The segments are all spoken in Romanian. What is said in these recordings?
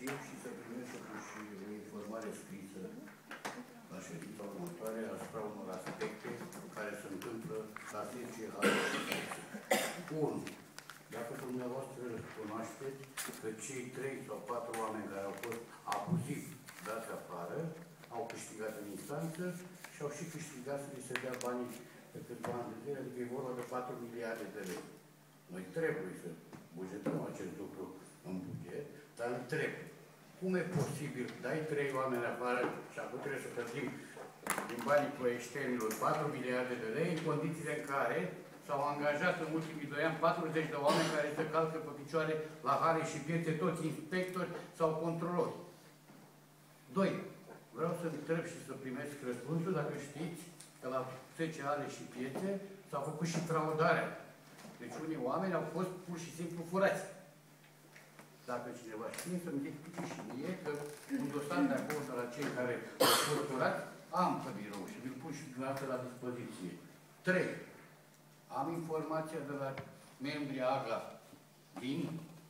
știu și să primesc totuși o informare scrisă la ședința următoare asupra unor aspecte care se întâmplă la 10 ani. 1. Dacă dumneavoastră cunoașteți că cei 3 sau 4 oameni care au fost abuziv dați afară, au câștigat în instanță și au și câștigat să li se dea banii pe câțiva ani de zile, adică e vorba de 4 miliarde de lei. Noi trebuie să bugetăm acest lucru în buget, dar întreb, cum e posibil, dai trei oameni afară și acum trebuie să plătim din banii proieștenilor 4 miliarde de lei, în condițiile în care s-au angajat în ultimii doi ani 40 de oameni care se calcă pe picioare la hare și piețe, toți inspectori sau controlori. Doi, vreau să întreb și să primesc răspunsul dacă știți că la 10 ale și piețe s-a făcut și fraudarea. Deci unii oameni au fost pur și simplu furați. Dacă cineva știe, să-mi explice și mie că un dosar de acolo de la cei care au fost furați, am pe birou și vi-l pun și dumneavoastră la dispoziție. Trei. Am informația de la membrii AGA din,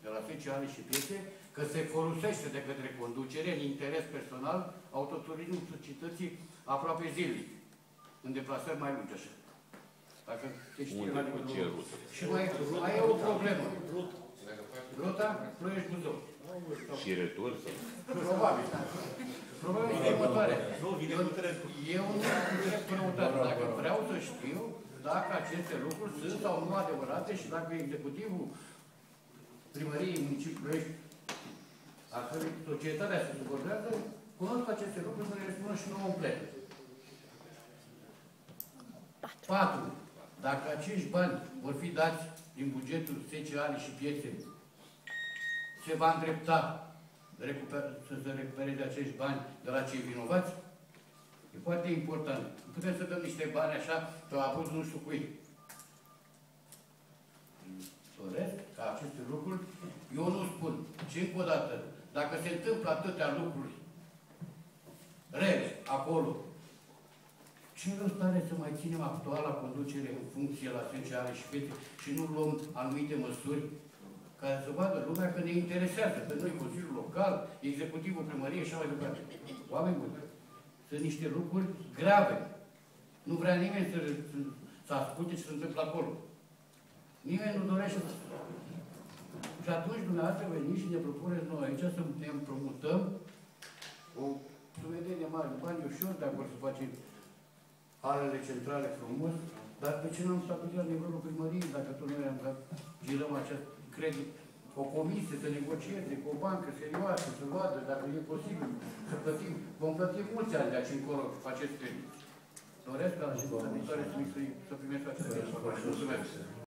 de la speciale și piețe, că se folosește de către conducere, în interes personal, autoturismul societății aproape zilnic, în deplasări mai lungi așa. Dacă se știe Unde, la cu nivelul ce lor. rută? Și mai, mai e o problemă. Ruta Ploiești Buzău. Și retur sau? Probabil. Probabil este următoarea. Nu, vine Eu, cu trenul. eu nu am drept răutate. Dacă vreau să știu dacă aceste lucruri sunt sau nu adevărate și dacă executivul primăriei municipiului Ploiești, a cărui societatea se subordează, cunosc aceste lucruri să ne răspundă și nouă în plen. Patru. Dacă acești bani vor fi dați din bugetul 10 ani și piețe, se va îndrepta recuper, să se recupereze acești bani de la cei vinovați? E foarte important. Nu putem să dăm niște bani așa pe abuz nu știu cui. Doresc ca aceste lucruri, eu nu spun. Și încă o dată, dacă se întâmplă atâtea lucruri rele acolo, ce rost are să mai ținem actuala conducere în funcție la 10 ani și fete și nu luăm anumite măsuri care să vadă lumea că ne interesează, pe noi Consiliul Local, Executivul Primăriei și așa mai departe. Oameni buni, sunt niște lucruri grave. Nu vrea nimeni să, să, să asculte ce se întâmplă acolo. Nimeni nu dorește să... Și atunci dumneavoastră veniți și ne propuneți noi aici să ne împrumutăm o sumedenie mare de bani, ușor de acord să facem alele centrale frumos, dar de ce nu am stabilit la nivelul primăriei, dacă tot noi am dat, girăm acest credit, o comisie să negocieze cu o bancă serioasă, să vadă dacă e posibil să plătim. Vom plăti mulți ani de aici încolo acest credit. Doresc ca la ședința viitoare să, să primesc acest credit. Mulțumesc.